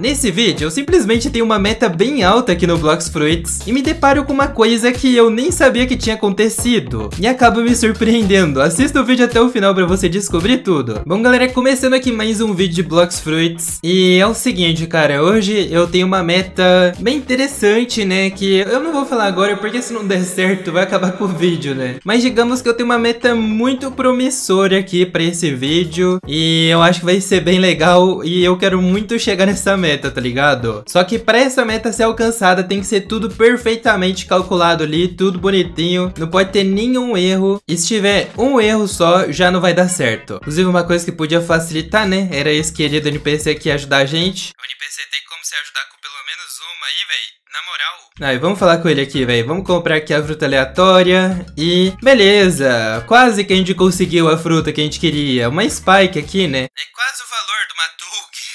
Nesse vídeo, eu simplesmente tenho uma meta bem alta aqui no Blox Fruits e me deparo com uma coisa que eu nem sabia que tinha acontecido e acabo me surpreendendo. Assista o vídeo até o final pra você descobrir tudo. Bom, galera, começando aqui mais um vídeo de Blox Fruits e é o seguinte, cara, hoje eu tenho uma meta bem interessante, né, que eu não vou falar agora porque se não der certo vai acabar com o vídeo, né. Mas digamos que eu tenho uma meta muito promissora aqui pra esse vídeo e eu acho que vai ser bem legal e eu quero muito chegar nessa meta meta, tá ligado? Só que pra essa meta ser alcançada tem que ser tudo perfeitamente calculado ali, tudo bonitinho, não pode ter nenhum erro. E se tiver um erro só, já não vai dar certo. Inclusive uma coisa que podia facilitar, né? Era esse querido NPC aqui ajudar a gente. O NPC tem como se ajudar com pelo menos uma aí, velho. Na moral. Aí, vamos falar com ele aqui, velho. Vamos comprar aqui a fruta aleatória. E beleza. Quase que a gente conseguiu a fruta que a gente queria. Uma Spike aqui, né? É quase o valor do Matug.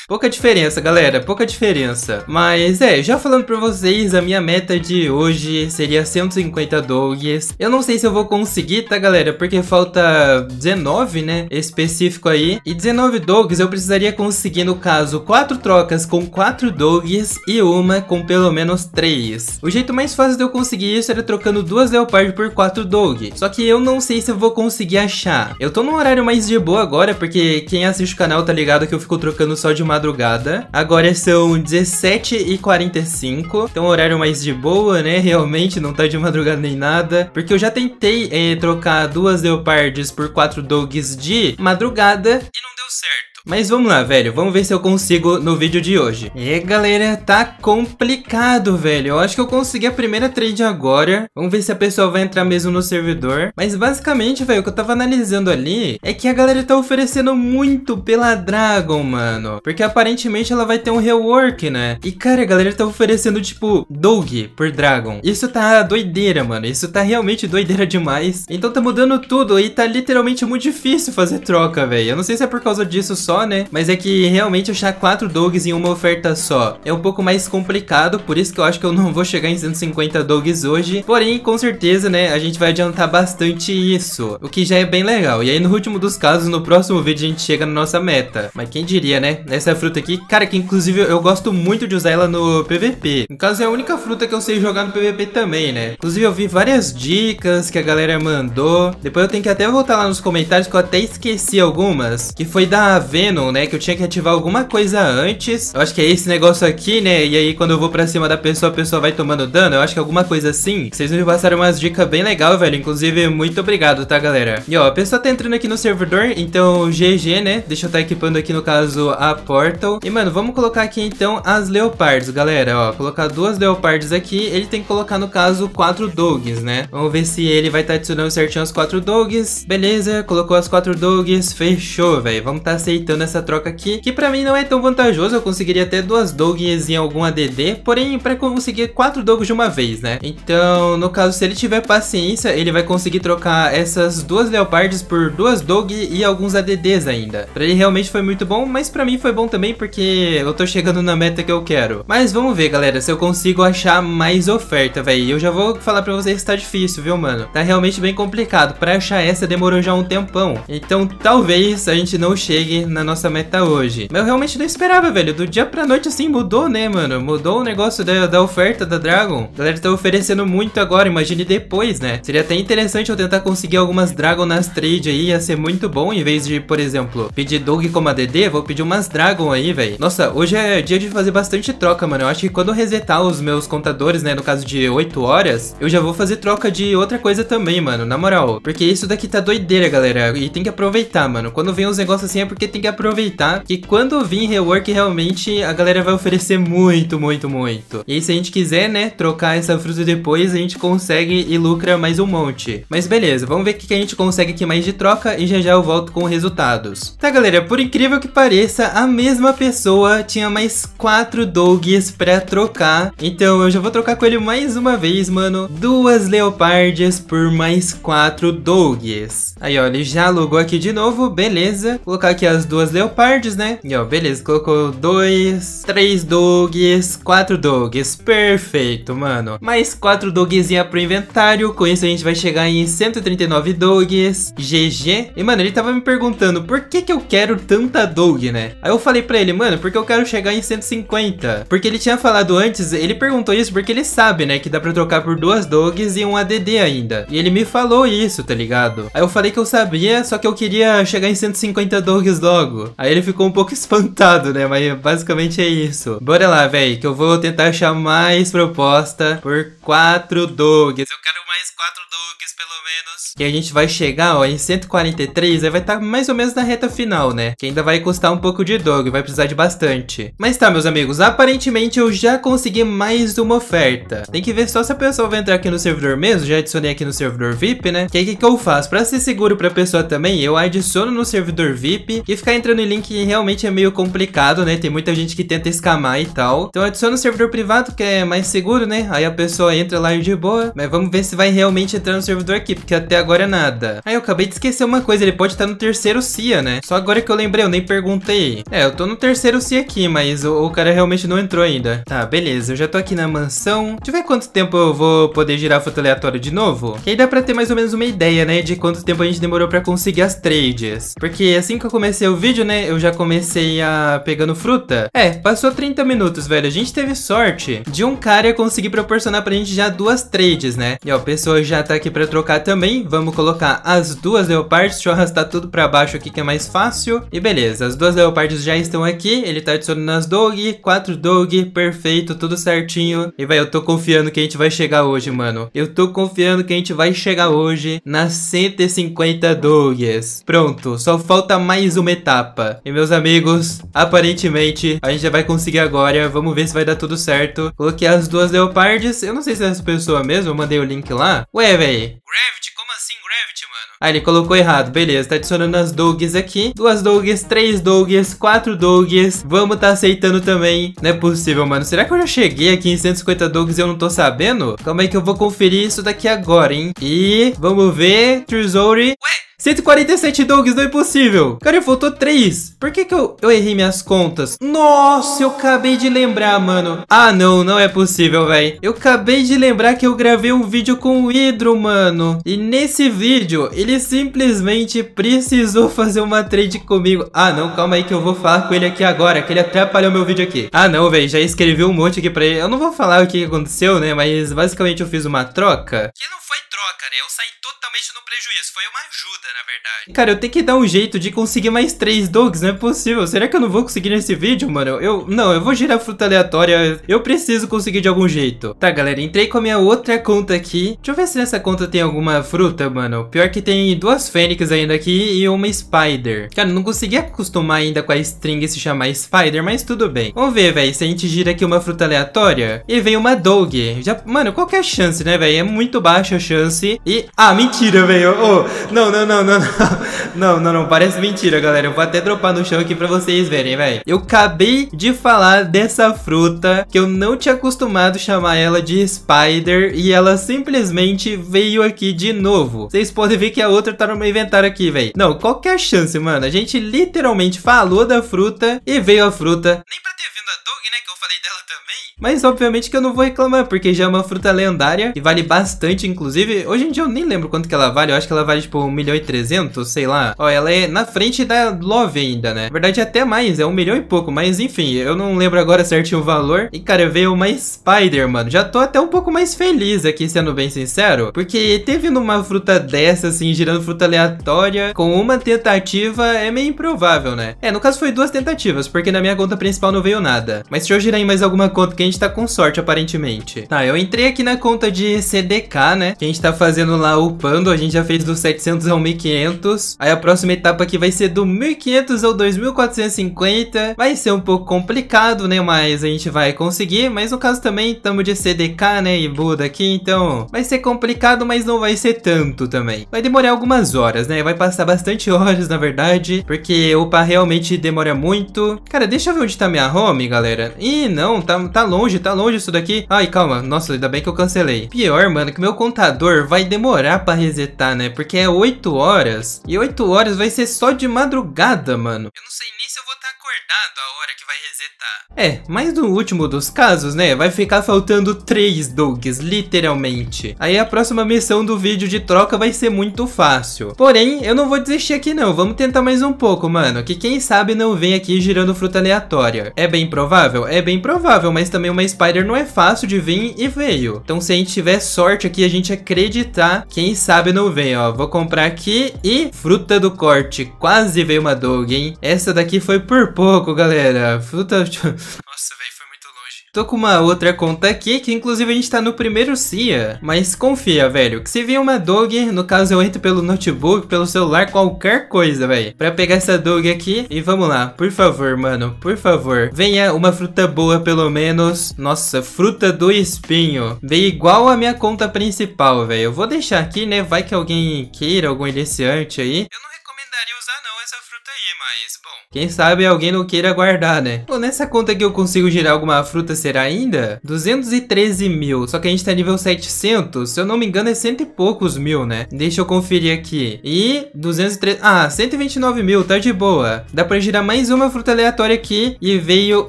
Pouca diferença, galera, pouca diferença. Mas é, já falando pra vocês, a minha meta de hoje seria 150 dogs. Eu não sei se eu vou conseguir, tá, galera? Porque falta 19, né, específico aí. E 19 dogs eu precisaria conseguir, no caso, 4 trocas com 4 dogs e uma com pelo menos 3. O jeito mais fácil de eu conseguir isso era trocando duas leopard por 4 dog. Só que eu não sei se eu vou conseguir achar. Eu tô num horário mais de boa agora, porque quem assiste o canal tá ligado que eu fico trocando só de uma madrugada. Agora são 17h45. Então horário mais de boa, né? Realmente não tá de madrugada nem nada. Porque eu já tentei é, trocar duas leopards por quatro dogs de madrugada e não deu certo. Mas vamos lá, velho. Vamos ver se eu consigo no vídeo de hoje. E galera, tá complicado, velho. Eu acho que eu consegui a primeira trade agora. Vamos ver se a pessoa vai entrar mesmo no servidor. Mas basicamente, velho, o que eu tava analisando ali é que a galera tá oferecendo muito pela Dragon, mano. Porque aparentemente ela vai ter um rework, né? E cara, a galera tá oferecendo tipo Dog por Dragon. Isso tá doideira, mano. Isso tá realmente doideira demais. Então tá mudando tudo e tá literalmente muito difícil fazer troca, velho. Eu não sei se é por causa disso só só, né? Mas é que realmente achar quatro dogs em uma oferta só é um pouco mais complicado, por isso que eu acho que eu não vou chegar em 150 dogs hoje. Porém, com certeza, né, a gente vai adiantar bastante isso, o que já é bem legal. E aí, no último dos casos, no próximo vídeo a gente chega na nossa meta. Mas quem diria, né? Essa fruta aqui, cara, que inclusive eu gosto muito de usar ela no PVP. No caso, é a única fruta que eu sei jogar no PVP também, né? Inclusive, eu vi várias dicas que a galera mandou. Depois eu tenho que até voltar lá nos comentários que eu até esqueci algumas. Que foi da Venom Venom, né? Que eu tinha que ativar alguma coisa antes. Eu acho que é esse negócio aqui, né? E aí quando eu vou pra cima da pessoa, a pessoa vai tomando dano. Eu acho que alguma coisa assim. Vocês me passaram umas dicas bem legal, velho. Inclusive, muito obrigado, tá, galera? E ó, a pessoa tá entrando aqui no servidor, então GG, né? Deixa eu tá equipando aqui, no caso, a Portal. E, mano, vamos colocar aqui, então, as Leopards, galera. Ó, colocar duas Leopards aqui. Ele tem que colocar, no caso, quatro Dogs, né? Vamos ver se ele vai tá adicionando certinho as quatro Dogs. Beleza, colocou as quatro Dogs. Fechou, velho. Vamos tá aceitando nessa troca aqui, que pra mim não é tão vantajoso, eu conseguiria até duas dogs em algum ADD, porém pra conseguir quatro dogs de uma vez, né? Então, no caso, se ele tiver paciência, ele vai conseguir trocar essas duas leopards por duas dog e alguns ADDs ainda. Pra ele realmente foi muito bom, mas pra mim foi bom também porque eu tô chegando na meta que eu quero. Mas vamos ver, galera, se eu consigo achar mais oferta, velho. Eu já vou falar pra vocês que tá difícil, viu, mano? Tá realmente bem complicado. Pra achar essa demorou já um tempão. Então, talvez a gente não chegue na nossa meta hoje. Mas eu realmente não esperava, velho. Do dia pra noite assim mudou, né, mano? Mudou o negócio da, da oferta da Dragon. A galera tá oferecendo muito agora, imagine depois, né? Seria até interessante eu tentar conseguir algumas Dragon nas trade aí, ia ser muito bom. Em vez de, por exemplo, pedir Dog como ADD, vou pedir umas Dragon aí, velho. Nossa, hoje é dia de fazer bastante troca, mano. Eu acho que quando eu resetar os meus contadores, né, no caso de 8 horas, eu já vou fazer troca de outra coisa também, mano. Na moral. Porque isso daqui tá doideira, galera. E tem que aproveitar, mano. Quando vem uns negócios assim é porque tem que aproveitar aproveitar que quando vir rework, realmente a galera vai oferecer muito, muito, muito. E se a gente quiser, né, trocar essa fruta depois, a gente consegue e lucra mais um monte. Mas beleza, vamos ver o que a gente consegue aqui mais de troca e já já eu volto com resultados. Tá, galera, por incrível que pareça, a mesma pessoa tinha mais quatro dogs pra trocar. Então eu já vou trocar com ele mais uma vez, mano. Duas leopardias por mais quatro dogs. Aí, ó, ele já logou aqui de novo, beleza. Vou colocar aqui as duas duas leopardes, né? E ó, beleza, colocou dois, três dogs, quatro dogs. Perfeito, mano. Mais quatro dogzinha pro inventário. Com isso a gente vai chegar em 139 dogs. GG. E, mano, ele tava me perguntando por que que eu quero tanta dog, né? Aí eu falei pra ele, mano, porque eu quero chegar em 150. Porque ele tinha falado antes, ele perguntou isso porque ele sabe, né, que dá pra trocar por duas dogs e um ADD ainda. E ele me falou isso, tá ligado? Aí eu falei que eu sabia, só que eu queria chegar em 150 dogs logo. Aí ele ficou um pouco espantado, né? Mas basicamente é isso. Bora lá, velho, que eu vou tentar achar mais proposta por 4 dogs. Eu quero mais 4 dogs, pelo menos. Que a gente vai chegar, ó, em 143, aí vai estar tá mais ou menos na reta final, né? Que ainda vai custar um pouco de dog, vai precisar de bastante. Mas tá, meus amigos, aparentemente eu já consegui mais uma oferta. Tem que ver só se a pessoa vai entrar aqui no servidor mesmo, já adicionei aqui no servidor VIP, né? Que aí que, que eu faço? Pra ser seguro pra pessoa também, eu adiciono no servidor VIP e ficar entrando em link realmente é meio complicado, né? Tem muita gente que tenta escamar e tal. Então adiciono no servidor privado, que é mais seguro, né? Aí a pessoa entra lá e de boa. Mas vamos ver se vai realmente entrar no servidor aqui, porque até agora é nada. Aí eu acabei de esquecer uma coisa, ele pode estar no terceiro CIA, né? Só agora que eu lembrei, eu nem perguntei. É, eu tô no terceiro CIA aqui, mas o, o cara realmente não entrou ainda. Tá, beleza, eu já tô aqui na mansão. Deixa eu ver quanto tempo eu vou poder girar a fruta aleatória de novo. Que aí dá pra ter mais ou menos uma ideia, né? De quanto tempo a gente demorou pra conseguir as trades. Porque assim que eu comecei o vídeo, né? Eu já comecei a pegando fruta. É, passou 30 minutos, velho. A gente teve sorte de um cara conseguir proporcionar pra gente já duas trades, né? E ó, a pessoa já tá aqui pra trocar também. Vamos colocar as duas leopards. Deixa eu arrastar tudo pra baixo aqui que é mais fácil. E beleza, as duas leopards já estão aqui. Ele tá adicionando as dog, quatro dog, perfeito, tudo certinho. E vai, eu tô confiando que a gente vai chegar hoje, mano. Eu tô confiando que a gente vai chegar hoje nas 150 dogs. Pronto, só falta mais uma etapa. E meus amigos, aparentemente a gente já vai conseguir agora. Vamos ver se vai dar tudo certo. Coloquei as duas leopards. Eu não sei se é essa pessoa mesmo, eu mandei o link lá. Ué, velho. Gravity, como assim Gravity, mano? Ah, ele colocou errado. Beleza, tá adicionando as dogs aqui. Duas dogs, três dogs, quatro dogs. Vamos tá aceitando também. Não é possível, mano. Será que eu já cheguei aqui em 150 dogs e eu não tô sabendo? Calma aí que eu vou conferir isso daqui agora, hein? E vamos ver. Trezory. Ué? 147 dogs, não é possível. Cara, faltou 3. Por que que eu, eu errei minhas contas? Nossa, eu acabei de lembrar, mano. Ah, não, não é possível, velho. Eu acabei de lembrar que eu gravei um vídeo com o Hidro, mano. E nesse vídeo, ele simplesmente precisou fazer uma trade comigo. Ah, não, calma aí que eu vou falar com ele aqui agora, que ele atrapalhou meu vídeo aqui. Ah, não, velho, já escrevi um monte aqui pra ele. Eu não vou falar o que aconteceu, né, mas basicamente eu fiz uma troca. Que não foi troca, né? Eu saí totalmente no prejuízo. Foi uma ajuda, na verdade. Cara, eu tenho que dar um jeito de conseguir mais três dogs. Não é possível. Será que eu não vou conseguir nesse vídeo, mano? Eu. Não, eu vou girar fruta aleatória. Eu preciso conseguir de algum jeito. Tá, galera. Entrei com a minha outra conta aqui. Deixa eu ver se nessa conta tem alguma fruta, mano. Pior que tem duas fênix ainda aqui e uma spider. Cara, não consegui acostumar ainda com a string se chamar spider, mas tudo bem. Vamos ver, velho. Se a gente gira aqui uma fruta aleatória e vem uma dog. Já, mano, qual que é a chance, né, velho? É muito baixa a chance. E. Ah, mentira, velho. Oh, não, não, não, não, não. Não, não, não. Parece mentira, galera. Eu vou até dropar no chão aqui pra vocês verem, velho. Eu acabei de falar dessa fruta que eu não tinha acostumado chamar ela de Spider e ela simplesmente veio aqui de novo. Vocês podem ver que a outra tá no meu inventário aqui, velho. Não, qual que é a chance, mano? A gente literalmente falou da fruta e veio a fruta. Nem pra ter vindo a Dog, né? Que eu falei dela também. Mas obviamente que eu não vou reclamar, porque já é uma fruta lendária e vale bastante, inclusive. Hoje em dia eu nem lembro quanto que ela vale, eu acho que ela vale tipo 1 milhão e 300, sei lá. Ó, ela é na frente da Love ainda, né? Na verdade é até mais, é 1 milhão e pouco, mas enfim, eu não lembro agora certinho o valor. E cara, veio uma Spider, mano. Já tô até um pouco mais feliz aqui, sendo bem sincero, porque teve numa fruta dessa, assim, girando fruta aleatória, com uma tentativa, é meio improvável, né? É, no caso foi duas tentativas, porque na minha conta principal não veio nada. Mas deixa eu girar em mais alguma conta que a gente tá com sorte, aparentemente. Tá, eu entrei aqui na conta de CDK, né? Que a gente tá fazendo lá upando. A gente já fez do 700 ao 1500. Aí a próxima etapa aqui vai ser do 1500 ao 2450. Vai ser um pouco complicado, né? Mas a gente vai conseguir. Mas no caso também estamos de CDK, né? E Buda aqui. Então vai ser complicado, mas não vai ser tanto também. Vai demorar algumas horas, né? Vai passar bastante horas, na verdade. Porque upar realmente demora muito. Cara, deixa eu ver onde tá minha home, galera. galera. Ih, não, tá, tá longe, tá longe isso daqui. Ai, calma. Nossa, ainda bem que eu cancelei. Pior, mano, que meu contador vai demorar pra resetar, né? Porque é 8 horas. E 8 horas vai ser só de madrugada, mano. Eu não sei nem se eu vou estar tá acordado a hora que vai resetar. É, mas no último dos casos, né, vai ficar faltando 3 dogs, literalmente. Aí a próxima missão do vídeo de troca vai ser muito fácil. Porém, eu não vou desistir aqui não, vamos tentar mais um pouco, mano, que quem sabe não vem aqui girando fruta aleatória. É bem provável? É bem provável, mas também uma Spider não é fácil de vir e veio. Então se a gente tiver sorte aqui, a gente acreditar, quem sabe não vem, ó. Vou comprar aqui e fruta do corte. Quase veio uma dog, hein? Essa daqui foi por pouco, galera. Fruta... Nossa, velho, foi muito longe. Tô com uma outra conta aqui, que inclusive a gente tá no primeiro CIA. Mas confia, velho, que se vir uma dog, no caso eu entro pelo notebook, pelo celular, qualquer coisa, velho. Pra pegar essa dog aqui e vamos lá. Por favor, mano, por favor. Venha uma fruta boa, pelo menos. Nossa, fruta do espinho. Veio igual a minha conta principal, velho. Eu vou deixar aqui, né? Vai que alguém queira, algum iniciante aí. Eu não recomendaria usar não essa fruta aí, mas bom. Quem sabe alguém não queira guardar, né? Pô, nessa conta aqui eu consigo girar alguma fruta, será ainda? 213 mil, só que a gente tá nível 700, se eu não me engano é cento e poucos mil, né? Deixa eu conferir aqui. E 203... Ah, 129 mil, tá de boa. Dá pra girar mais uma fruta aleatória aqui e veio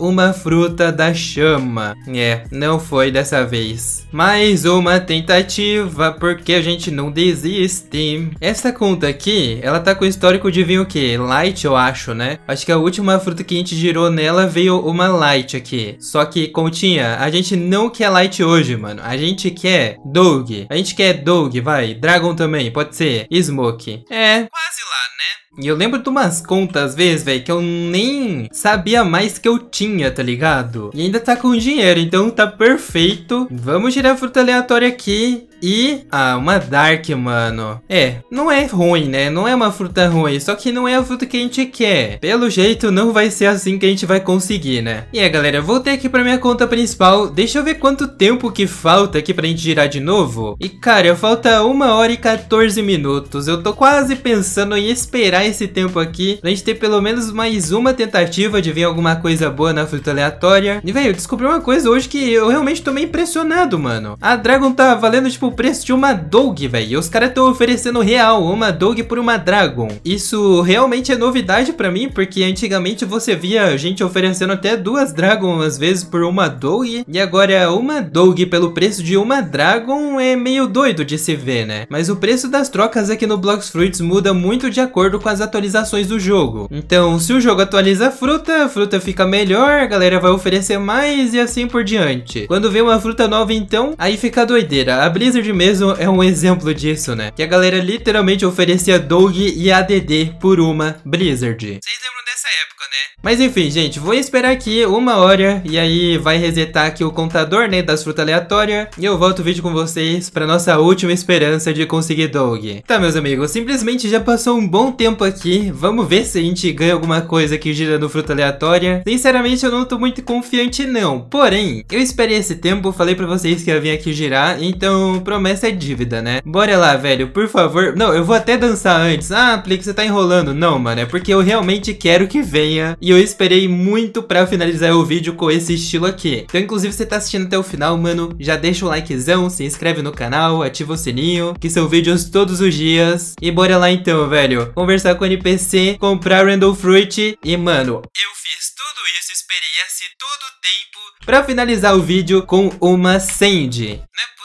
uma fruta da chama. É, não foi dessa vez. Mais uma tentativa, porque a gente não desiste. Essa conta aqui, ela tá com histórico de vir o quê? Light, eu acho, né? Que a última fruta que a gente girou nela veio uma light aqui. Só que, continha, a gente não quer light hoje, mano. A gente quer dog. A gente quer dog, vai. Dragon também, pode ser. Smoke. É. Quase lá, né? E eu lembro de umas contas, às vezes, velho, que eu nem sabia mais que eu tinha, tá ligado? E ainda tá com dinheiro, então tá perfeito. Vamos girar fruta aleatória aqui. E, ah, uma Dark, mano. É, não é ruim, né? Não é uma fruta ruim, só que não é a fruta que a gente quer. Pelo jeito, não vai ser assim que a gente vai conseguir, né? E é, galera, voltei aqui pra minha conta principal. Deixa eu ver quanto tempo que falta aqui pra gente girar de novo. E, cara, falta 1 hora e 14 minutos. Eu tô quase pensando em esperar esse tempo aqui pra gente ter pelo menos mais uma tentativa de vir alguma coisa boa na fruta aleatória. E, velho, eu descobri uma coisa hoje que eu realmente tô meio impressionado, mano. A Dragon tá valendo, tipo, o preço de uma Dog, velho. Os caras estão oferecendo real uma Dog por uma Dragon. Isso realmente é novidade pra mim, porque antigamente você via gente oferecendo até duas Dragon às vezes por uma Dog. E agora uma Dog pelo preço de uma Dragon é meio doido de se ver, né? Mas o preço das trocas aqui no Blocks Fruits muda muito de acordo com as atualizações do jogo. Então, se o jogo atualiza a fruta, a fruta fica melhor, a galera vai oferecer mais e assim por diante. Quando vê uma fruta nova, então, aí fica doideira. A Blizzard mesmo é um exemplo disso, né? Que a galera literalmente oferecia Dog e ADD por uma Blizzard. Vocês lembram época, né? Mas enfim, gente, vou esperar aqui uma hora e aí vai resetar aqui o contador, né, das frutas aleatórias e eu volto o vídeo com vocês pra nossa última esperança de conseguir Dog. Tá, meus amigos, simplesmente já passou um bom tempo aqui, vamos ver se a gente ganha alguma coisa aqui girando fruta aleatória. Sinceramente, eu não tô muito confiante não, porém, eu esperei esse tempo, falei pra vocês que ia vir aqui girar, então promessa é dívida, né? Bora lá, velho, por favor. Não, eu vou até dançar antes. Ah, Plix, você tá enrolando. Não, mano, é porque eu realmente quero que venha e eu esperei muito pra finalizar o vídeo com esse estilo aqui. Então, inclusive, você tá assistindo até o final, mano, já deixa o likezão, se inscreve no canal, ativa o sininho, que são vídeos todos os dias. E bora lá então, velho. Conversar com o NPC, comprar Randall Fruit e, mano, eu fiz tudo isso, esperei esse todo o tempo pra finalizar o vídeo com uma Sandy. É possível.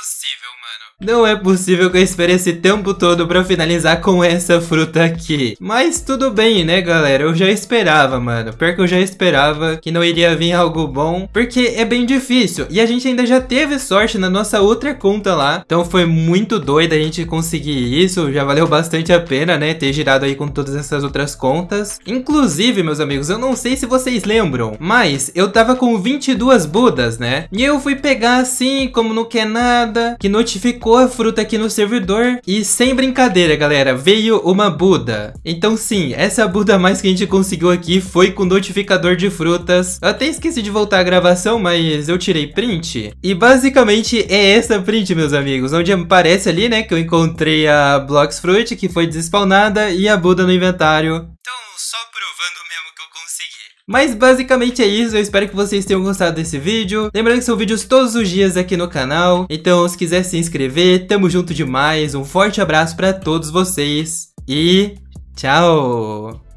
Não é possível que eu espere esse tempo todo pra finalizar com essa fruta aqui. Mas tudo bem, né, galera? Eu já esperava, mano. Pior que eu já esperava que não iria vir algo bom. Porque é bem difícil. E a gente ainda já teve sorte na nossa outra conta lá. Então foi muito doido a gente conseguir isso. Já valeu bastante a pena, né? Ter girado aí com todas essas outras contas. Inclusive, meus amigos, eu não sei se vocês lembram. Mas eu tava com 22 Budas, né? E eu fui pegar assim, como não quer nada. Que notificou colocou a fruta aqui no servidor e sem brincadeira, galera, veio uma Buda. Então sim, essa Buda mais que a gente conseguiu aqui foi com notificador de frutas. Eu até esqueci de voltar a gravação, mas eu tirei print. E basicamente é essa print, meus amigos, onde aparece ali, né, que eu encontrei a Blocks Fruit, que foi desespawnada, e a Buda no inventário. Então, Mas basicamente é isso, eu espero que vocês tenham gostado desse vídeo. Lembrando que são vídeos todos os dias aqui no canal, então se quiser se inscrever, tamo junto demais. Um forte abraço pra todos vocês e tchau!